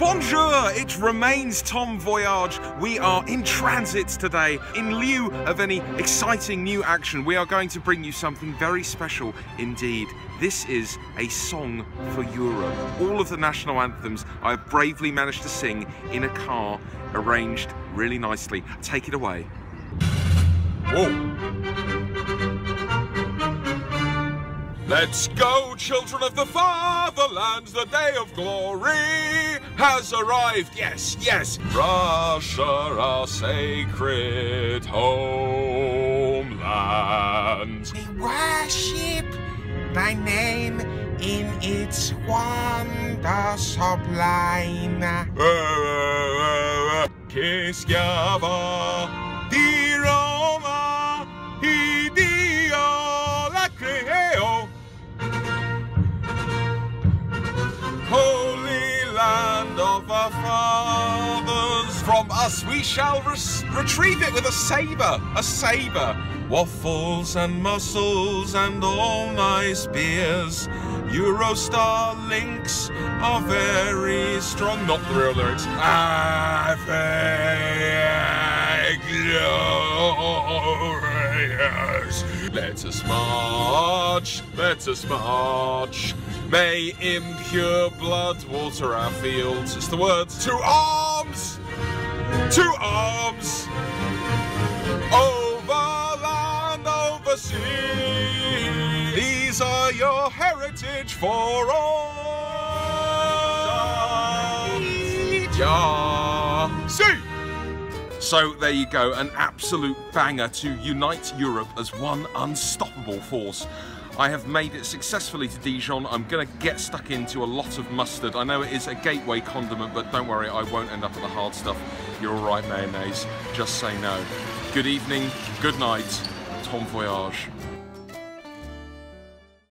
Bonjour! It remains Thom Voyage. We are in transit today. In lieu of any exciting new action, we are going to bring you something very special indeed. This is a song for Europe. All of the national anthems I have bravely managed to sing in a car, arranged really nicely. Take it away. Whoa! Let's go, children of the fatherland, the day of glory has arrived. Yes, yes. Russia, our sacred homeland. We worship thy name in its wonder sublime. Eh, eh, eh, che fathers, from us we shall retrieve it with a sabre, a sabre. Waffles and mussels and all nice beers. Eurostar links are very strong. Not the real lyrics. Very glorious. Let us march, let us march. May impure blood water our fields. It's the words. To arms! To arms! Over land, over sea. These are your heritage for all. Yeah. See. So there you go, an absolute banger to unite Europe as one unstoppable force. I have made it successfully to Dijon. I'm going to get stuck into a lot of mustard. I know it is a gateway condiment, but don't worry, I won't end up at the hard stuff. You're all right, mayonnaise. Just say no. Good evening, good night, Thom Voyage.